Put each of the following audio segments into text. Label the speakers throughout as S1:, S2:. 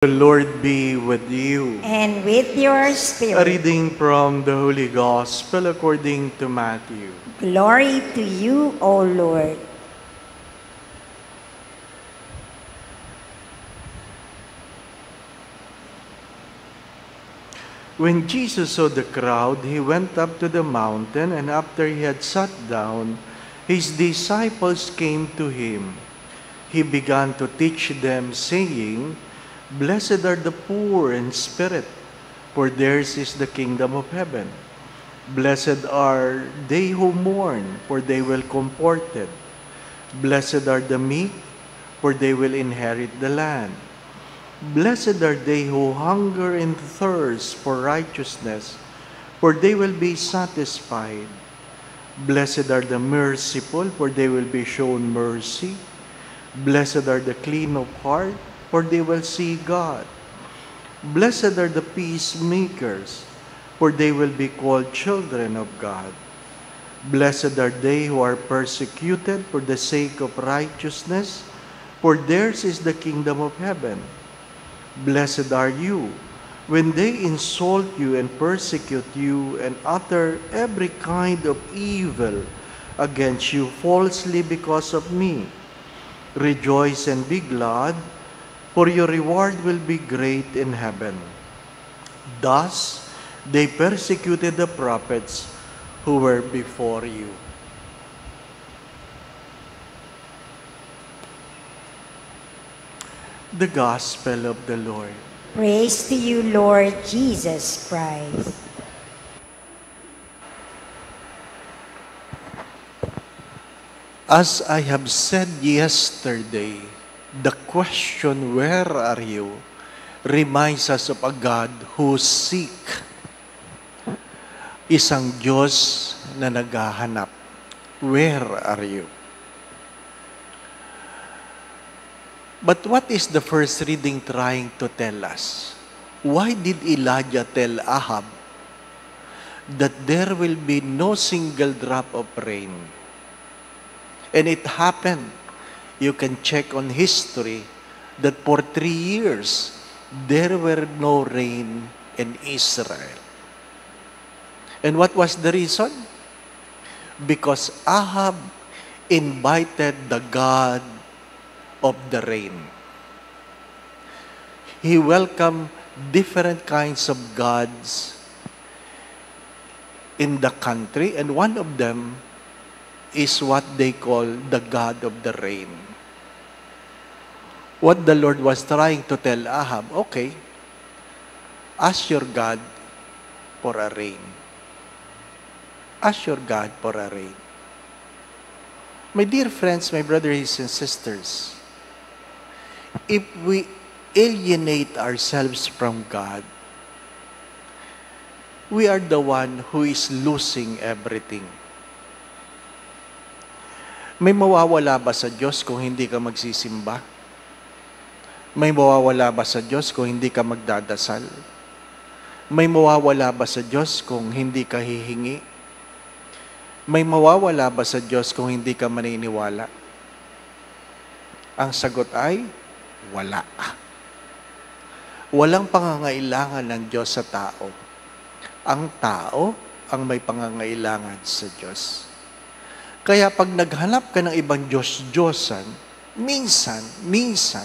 S1: The Lord be with you.
S2: and with your
S1: A
S2: spirit.
S1: reading from the Holy Gospel according to Matthew.
S2: Glory to you, O Lord.
S1: When Jesus saw the crowd, he went up to the mountain, and after he had sat down, his disciples came to him. He began to teach them, saying, Blessed are the poor in spirit, for theirs is the kingdom of heaven. Blessed are they who mourn, for they will be comforted. Blessed are the meek, for they will inherit the land. Blessed are they who hunger and thirst for righteousness, for they will be satisfied. Blessed are the merciful, for they will be shown mercy. Blessed are the clean of heart, for they will see God. Blessed are the peacemakers, for they will be called children of God. Blessed are they who are persecuted for the sake of righteousness, for theirs is the kingdom of heaven. Blessed are you when they insult you and persecute you and utter every kind of evil against you falsely because of me. Rejoice and be glad, for your reward will be great in heaven. Thus, they persecuted the prophets who were before you. The Gospel of the Lord.
S2: Praise to you, Lord Jesus Christ.
S1: As I have said yesterday, the question, Where are you? reminds us of a God who seek. Isang Diyos na naghahanap. Where are you? But what is the first reading trying to tell us? Why did Elijah tell Ahab that there will be no single drop of rain? And it happened. You can check on history that for three years, there were no rain in Israel. And what was the reason? Because Ahab invited the God of the rain. He welcomed different kinds of gods in the country, and one of them is what they call the God of the rain. What the Lord was trying to tell Ahab, okay, ask your God for a rain. Ask your God for a rain. My dear friends, my brothers and sisters, if we alienate ourselves from God, we are the one who is losing everything. May mawawala ba sa Diyos kung hindi ka magsisimba? May mawawala ba sa Diyos kung hindi ka magdadasal? May mawawala ba sa Diyos kung hindi ka hihingi? May mawawala ba sa Diyos kung hindi ka maniniwala? Ang sagot ay, wala. Walang pangangailangan ng Diyos sa tao. Ang tao ang may pangangailangan sa Diyos. Kaya pag naghanap ka ng ibang Diyos-Diyosan, minsan, minsan,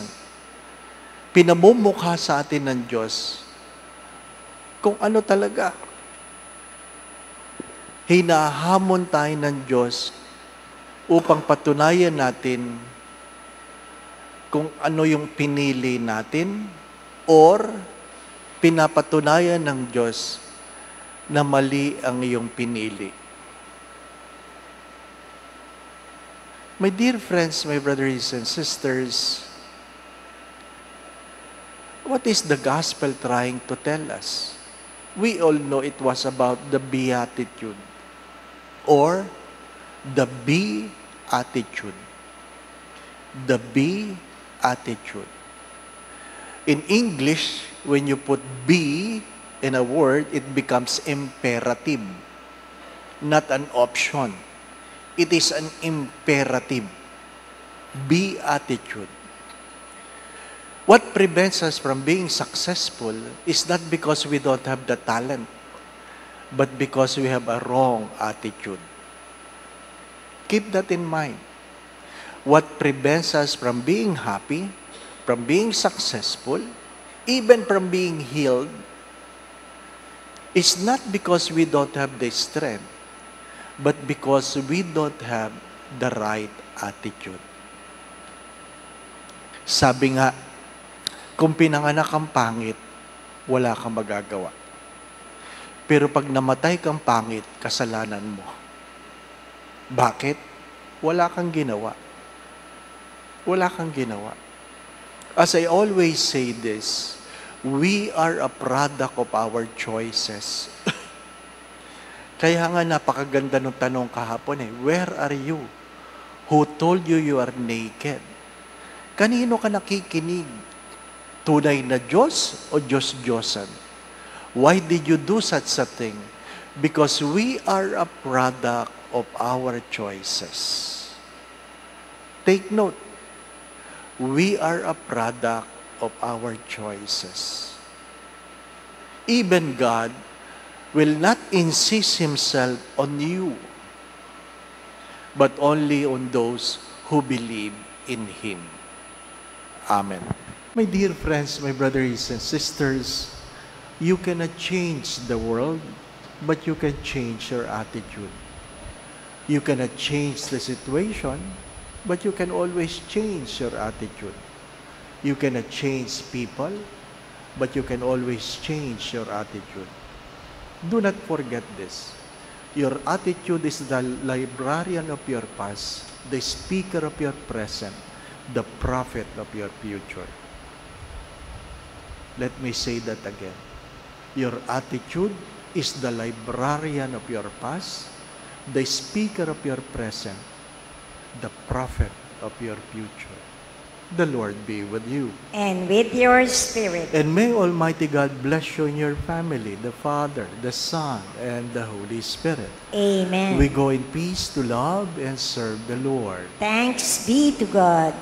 S1: pinamumukha sa atin ng Diyos kung ano talaga. Hinahamon tayo ng Diyos upang patunayan natin kung ano yung pinili natin or pinapatunayan ng Diyos na mali ang iyong pinili. My dear friends, my brothers and sisters, what is the gospel trying to tell us? We all know it was about the beatitude or the be attitude. The be attitude. In English, when you put be in a word, it becomes imperative, not an option. It is an imperative. Be attitude. What prevents us from being successful is not because we don't have the talent, but because we have a wrong attitude. Keep that in mind. What prevents us from being happy, from being successful, even from being healed, is not because we don't have the strength, but because we don't have the right attitude. Sabi nga, kung pinanganak kang pangit, wala kang magagawa. Pero pag namatay kang pangit, kasalanan mo. Bakit? Wala kang ginawa. Wala kang ginawa. As I always say this, we are a product of our choices. Kaya nga napakaganda ng tanong kahapon eh, where are you? Who told you you are naked? Kanino ka nakikinig? Tunay na Diyos o Diyos-Diyosan? Why did you do such a thing? Because we are a product of our choices. Take note, we are a product of our choices. Even God will not insist Himself on you, but only on those who believe in Him. Amen. My dear friends, my brothers and sisters, you cannot change the world, but you can change your attitude. You cannot change the situation, but you can always change your attitude. You cannot change people, but you can always change your attitude. Do not forget this. Your attitude is the librarian of your past, the speaker of your present, the prophet of your future. Let me say that again. Your attitude is the librarian of your past, the speaker of your present, the prophet of your future. The Lord be with you.
S2: And with your spirit.
S1: And may Almighty God bless you and your family, the Father, the Son, and the Holy Spirit.
S2: Amen.
S1: We go in peace to love and serve the Lord.
S2: Thanks be to God.